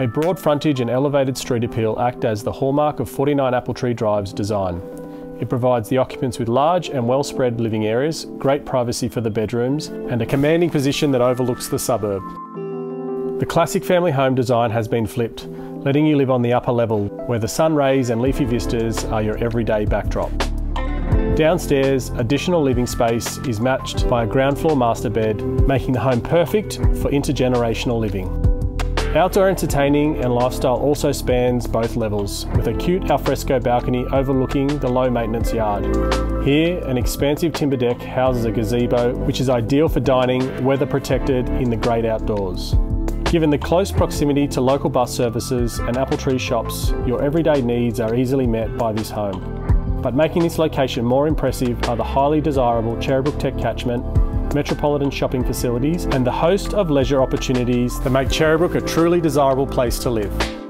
A broad frontage and elevated street appeal act as the hallmark of 49 Appletree Drive's design. It provides the occupants with large and well spread living areas, great privacy for the bedrooms, and a commanding position that overlooks the suburb. The classic family home design has been flipped, letting you live on the upper level, where the sun rays and leafy vistas are your everyday backdrop. Downstairs, additional living space is matched by a ground floor master bed, making the home perfect for intergenerational living. Outdoor entertaining and lifestyle also spans both levels, with a cute alfresco balcony overlooking the low maintenance yard. Here, an expansive timber deck houses a gazebo, which is ideal for dining, weather protected in the great outdoors. Given the close proximity to local bus services and Appletree shops, your everyday needs are easily met by this home. But making this location more impressive are the highly desirable Cherrybrook Tech catchment metropolitan shopping facilities, and the host of leisure opportunities that make Cherrybrook a truly desirable place to live.